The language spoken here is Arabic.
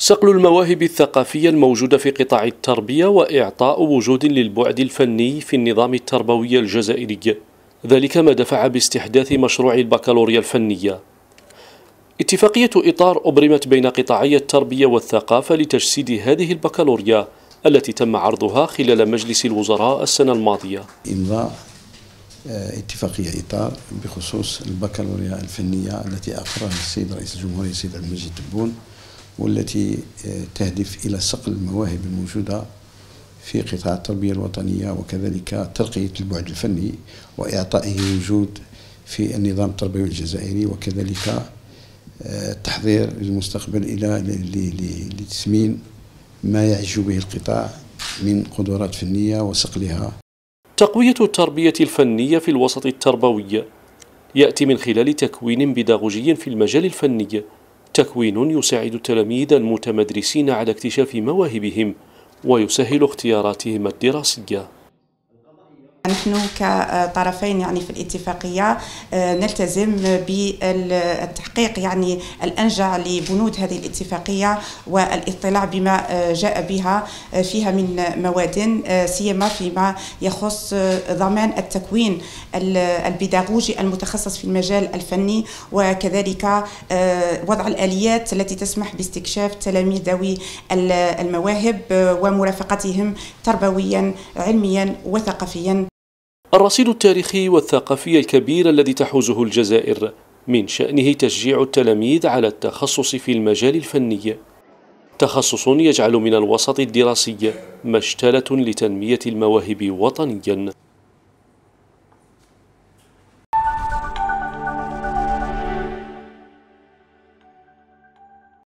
صقل المواهب الثقافية الموجودة في قطاع التربية وإعطاء وجود للبعد الفني في النظام التربوي الجزائري. ذلك ما دفع باستحداث مشروع البكالوريا الفنية. اتفاقية إطار أبرمت بين قطاعي التربية والثقافة لتجسيد هذه البكالوريا التي تم عرضها خلال مجلس الوزراء السنة الماضية. إمضاء آه، اتفاقية إطار بخصوص البكالوريا الفنية التي أقرها السيد رئيس الجمهورية السيد عبد المجيد تبون والتي آه، تهدف إلى صقل المواهب الموجودة في قطاع التربية الوطنية وكذلك ترقية البعد الفني وإعطائه وجود في النظام التربوي الجزائري وكذلك التحضير آه، للمستقبل إلى لتسمين ما يعج به القطاع من قدرات فنية وصقلها تقوية التربية الفنية في الوسط التربوي يأتي من خلال تكوين بيداغوجي في المجال الفني تكوين يساعد التلاميذ المتمدرسين على اكتشاف مواهبهم ويسهل اختياراتهم الدراسية. نحن كطرفين يعني في الاتفاقية آه، نلتزم بالتحقيق يعني الأنجع لبنود هذه الاتفاقية والاطلاع بما آه، جاء بها آه، فيها من مواد سيما فيما يخص ضمان التكوين البيداغوجي المتخصص في المجال الفني وكذلك وضع الآليات التي تسمح باستكشاف تلاميذ ذوي المواهب ومرافقتهم تربويا علميا وثقافيا. الرصيد التاريخي والثقافي الكبير الذي تحوزه الجزائر من شأنه تشجيع التلاميذ على التخصص في المجال الفني. تخصص يجعل من الوسط الدراسي مشتلة لتنمية المواهب وطنيا.